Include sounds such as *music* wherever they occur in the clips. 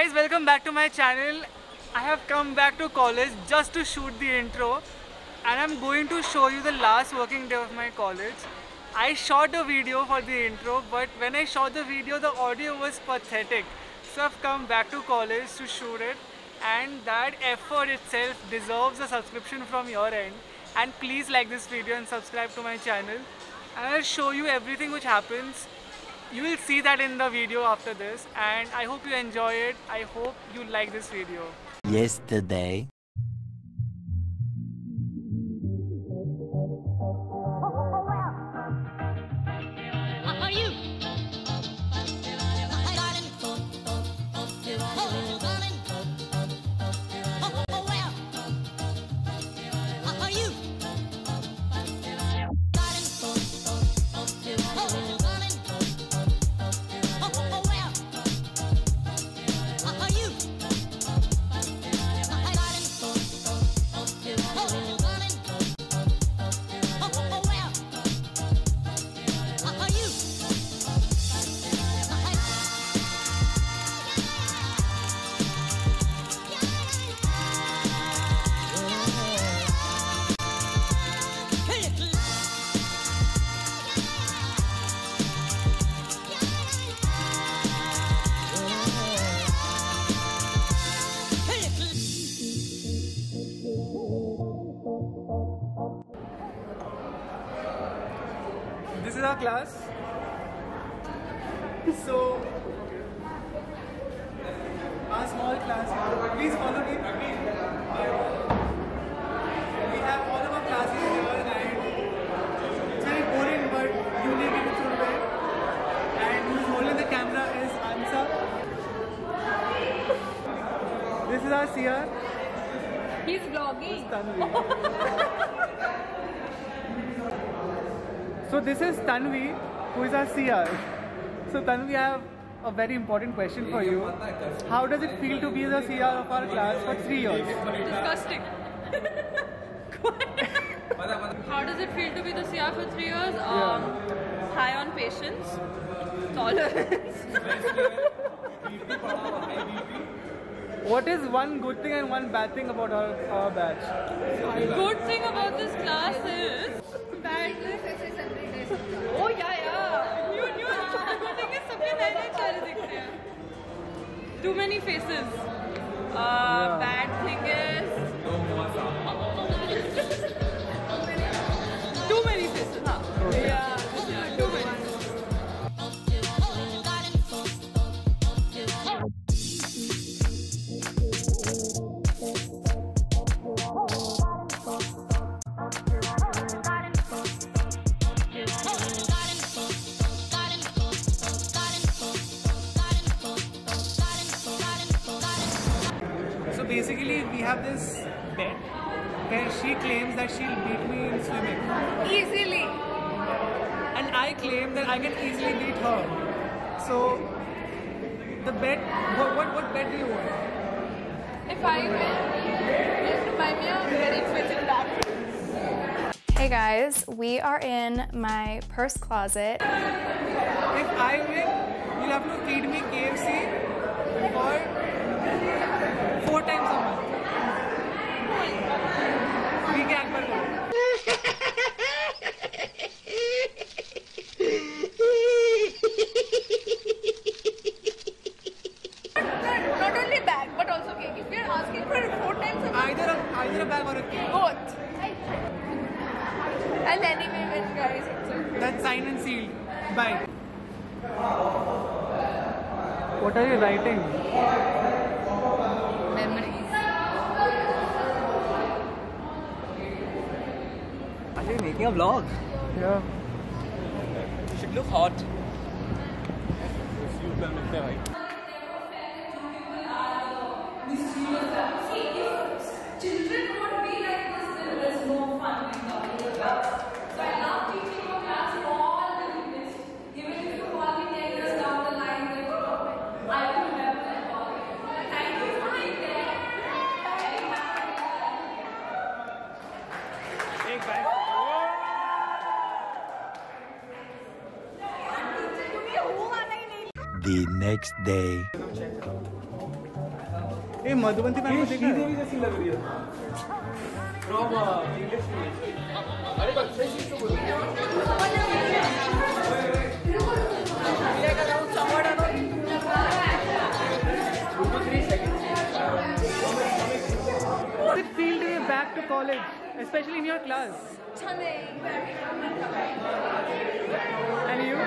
guys, welcome back to my channel. I have come back to college just to shoot the intro and I'm going to show you the last working day of my college. I shot a video for the intro but when I shot the video the audio was pathetic. So I've come back to college to shoot it and that effort itself deserves a subscription from your end and please like this video and subscribe to my channel and I'll show you everything which happens you will see that in the video after this and I hope you enjoy it. I hope you like this video. Yesterday. Class. So, our small class. Please follow me. We have all of our classes here and it's very boring but unique in its own way. And who's holding the camera is Ansa. This is our CR. He's vlogging. So this is Tanvi, who is our CR. So Tanvi, I have a very important question for you. How does it feel to be the CR of our class for three years? Disgusting. How does it feel to be the CR for three years? Um, high on patience, tolerance. What is one good thing and one bad thing about our, our batch? Good thing about this class is bad. Oh yeah yeah. You knew. Good thing is सबके नए नए चेहरे दिखते हैं. Too many faces. Uh, basically, we have this bet where she claims that she'll beat me in swimming, Easily. and I claim that I can easily beat her. So the bet, what what, what bet do you want? If I win, just buy me a very expensive bag. Hey guys, we are in my purse closet. If I win, you'll have to feed me KFC What are you writing? Memories. Are you making a vlog? Yeah. You should look hot. The next day. A Madhubanti ma'am को देखा है? जैसी लग रही है from English अरे बस सही चीज तो बोलो How does it feel to be back to college, especially in your class? And you?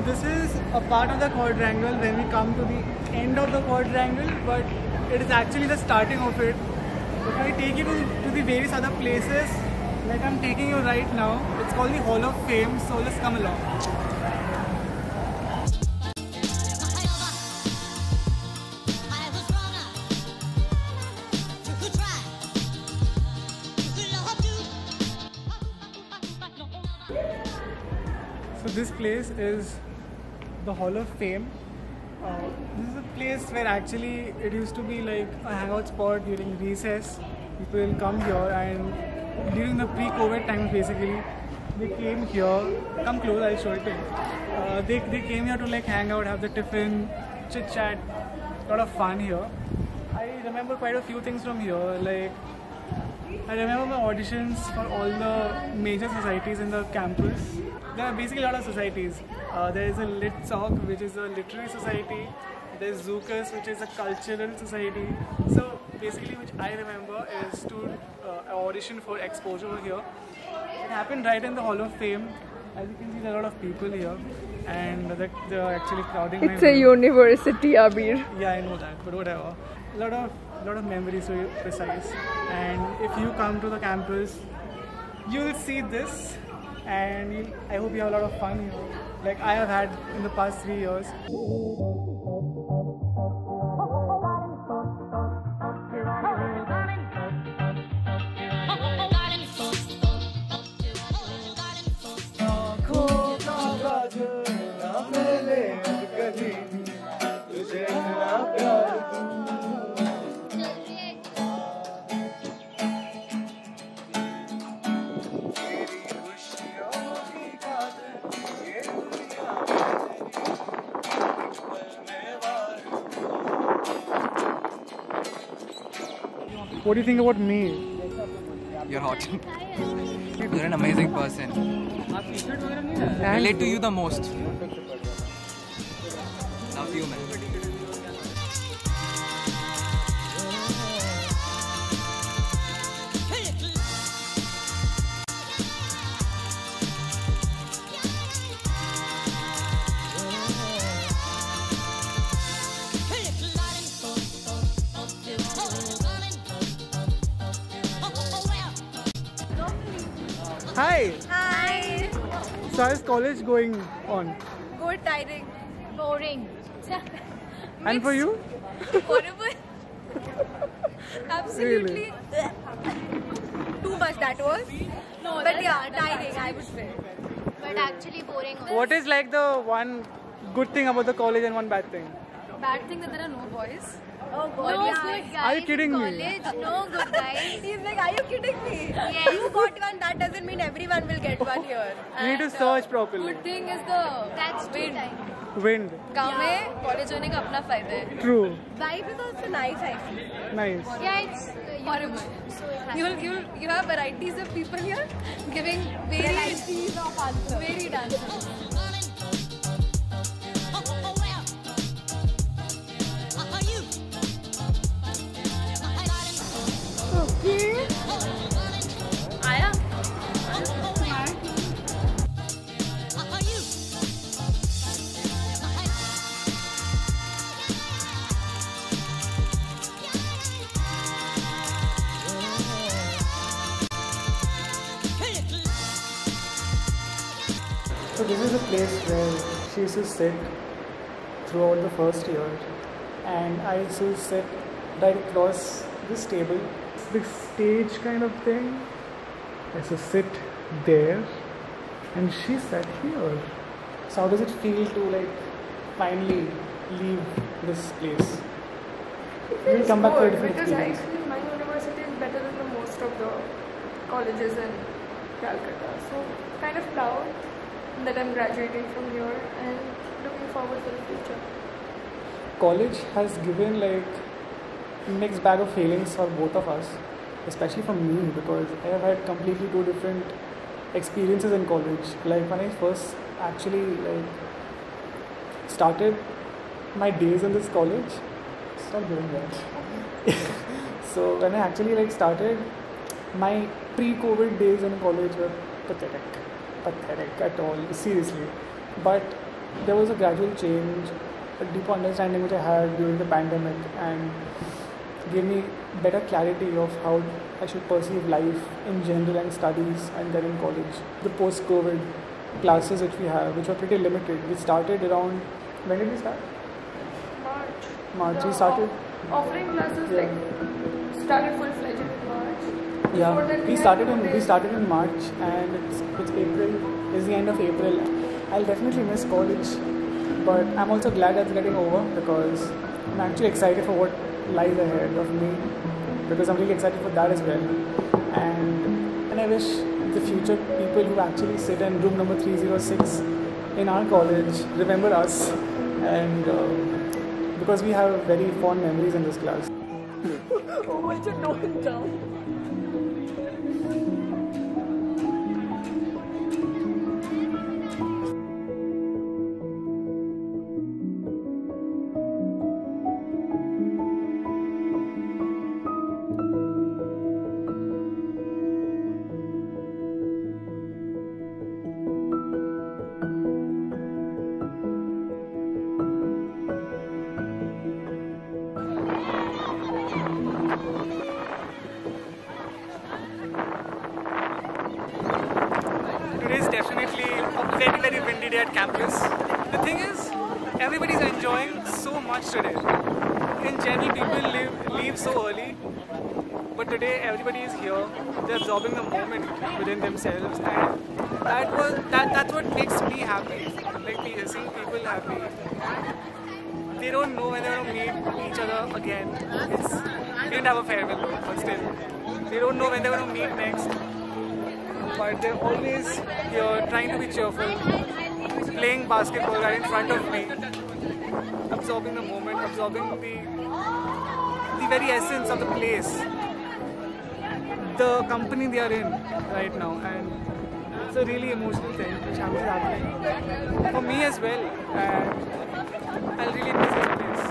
So this is a part of the quadrangle when we come to the end of the quadrangle, but it is actually the starting of it. If I take you to, to the various other places, like I'm taking you right now, it's called the Hall of Fame, so let's come along. So this place is the Hall of Fame. Uh, this is a place where actually it used to be like a hangout spot during recess. People will come here and during the pre-COVID times basically, they came here. Come close, I'll show it to you. Uh, they, they came here to like hang out, have the tiffin, chit chat, lot of fun here. I remember quite a few things from here, like I remember my auditions for all the major societies in the campus. There are basically a lot of societies. Uh, there is a Lit Soc, which is a literary society. There's Zucas, which is a cultural society. So basically, which I remember is to uh, audition for exposure here. It happened right in the Hall of Fame. As you can see, there are a lot of people here, and they're, they're actually crowding. It's a room. university, Abir. Yeah, I know that, but whatever. A lot of lot of memories to be precise. And if you come to the campus, you'll see this, and I hope you have a lot of fun here, like I have had in the past three years. What do you think about me? You're hot. *laughs* You're an amazing person. I relate to you the most. So how's college going on? Good tiring. Boring. *laughs* And for you? Horrible. *laughs* Absolutely. *laughs* Too much that was. No, but yeah, tiring, I would say. but actually boring. What is like the one good thing about the college and one bad thing? Bad thing that there are no boys. Oh god, No yeah. good guys Are you kidding in me? college, No good guys. He's like, are you kidding me? Yes. You got one, that doesn't mean everyone will get one here. You need to uh, search properly. Good thing is the That's too wind. time. Wind. गाँव में college होने का अपना फ़ायदा है True. Vibe is also nice, I feel. Nice. Yeah, it's uh, Horrible. has You'll, you'll, you have varieties of people here giving very, very dances. This is a place where she used to sit throughout the first year, and I used to sit right across this table, this stage kind of thing. I used to sit there, and she sat here. So how does it feel to like finally leave this place? We'll come back to a different because I experience. feel my university is better than the most of the colleges in Calcutta. So kind of proud that I'm graduating from here and looking forward to the future. college has given like mixed bag of feelings for both of us especially for me because i have had completely two different experiences in college. Like when i first actually like started my days in this college stop doing that. *laughs* So when i actually like started my pre-covid days in college were pathetic pathetic at all seriously but there was a gradual change a deeper understanding which i had during the pandemic and gave me better clarity of how i should perceive life in general and studies and then in college the post covid classes which we have which were pretty limited we started around when did we start March. March, The we started- offering classes Yeah. like started full fledged. Yeah, we started in we started in March and it's it's April. Is the end of April. I'll definitely miss college, but I'm also glad that's getting over because I'm actually excited for what lies ahead of me because I'm really excited for that as well. And and I wish the future people who actually sit in room number 306 in our college remember us and uh, because we have very fond memories in this class. *laughs* Today They're absorbing the moment within themselves, and that was that. That's what makes me happy. Like seeing people happy. They don't know when they're gonna meet each other again. It's, we didn't have a farewell, but still, they don't know when they're gonna meet next but they're always here trying to be cheerful, playing basketball right in front of me, absorbing the moment, absorbing the the very essence of the place, the company they are in right now, and it's a really emotional thing which happens happening for me as well, and I'll really miss this place.